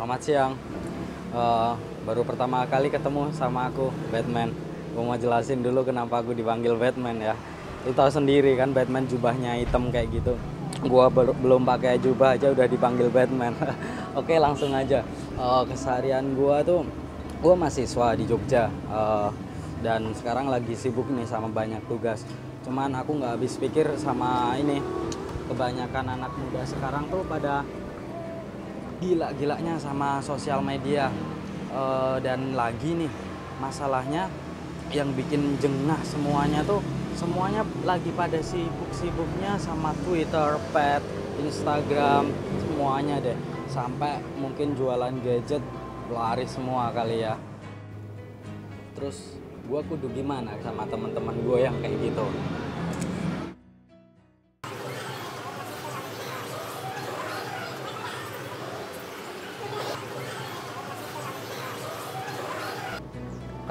selamat siang. Eh, baru pertama kali ketemu sama aku, Batman. Gue mau jelasin dulu kenapa aku dipanggil Batman ya. Lu tahu sendiri kan Batman jubahnya hitam kayak gitu. Gua belum pakai jubah aja udah dipanggil Batman. Oke, langsung aja. Eh, keseharian gua tuh gua mahasiswa di Jogja. Eh, dan sekarang lagi sibuk nih sama banyak tugas. Cuman aku nggak habis pikir sama ini kebanyakan anak muda sekarang tuh pada gila-gilanya sama sosial media. Eh, dan lagi nih masalahnya yang bikin jengah semuanya tuh semuanya lagi pada sibuk-sibuknya sama Twitter, Pet, Instagram, semuanya deh. Sampai mungkin jualan gadget lari semua kali ya. Terus gua kudu gimana sama teman-teman gue yang kayak gitu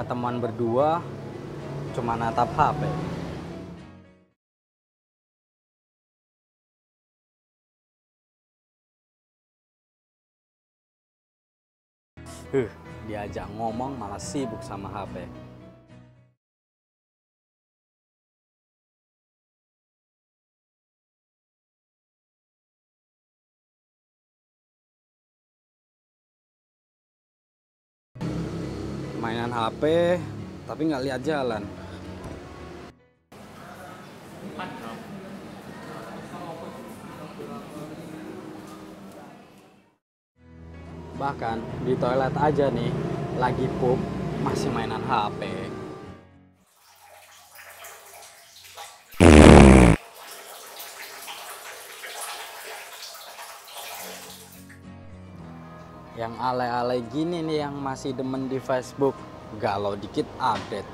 ketemuan berdua cuma natap HP Huh, diajak ngomong malah sibuk sama HP. Mainan HP, tapi nggak lihat jalan. Bahkan di toilet aja nih, lagi pup, masih mainan HP. Yang ale-ale gini nih yang masih demen di Facebook, galau dikit update.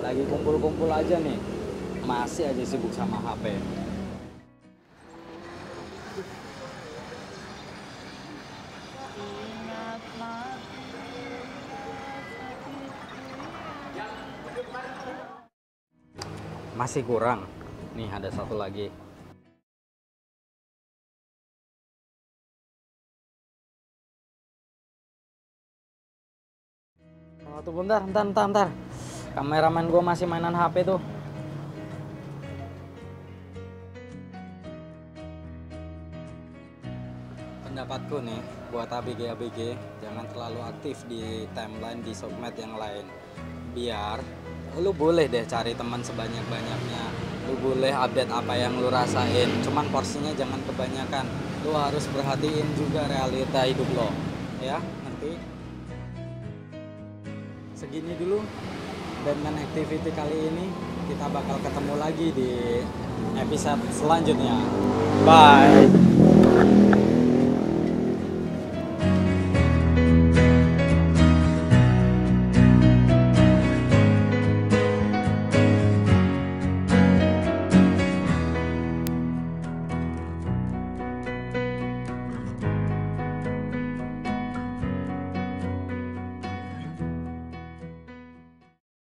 Lagi kumpul-kumpul aja nih, masih aja sibuk sama HP. Masih kurang. Nih ada satu lagi. Oh, tuh bentar, bentar, bentar, bentar. Kameramen gue masih mainan HP tuh. Pendapatku nih, buat ABG-ABG, jangan terlalu aktif di timeline di sosmed yang lain. Biar lu boleh deh cari teman sebanyak-banyaknya. Lu boleh update apa yang lu rasain, cuman porsinya jangan kebanyakan. Lu harus perhatiin juga realita hidup lo. Ya, nanti segini dulu Batman Activity kali ini kita bakal ketemu lagi di episode selanjutnya bye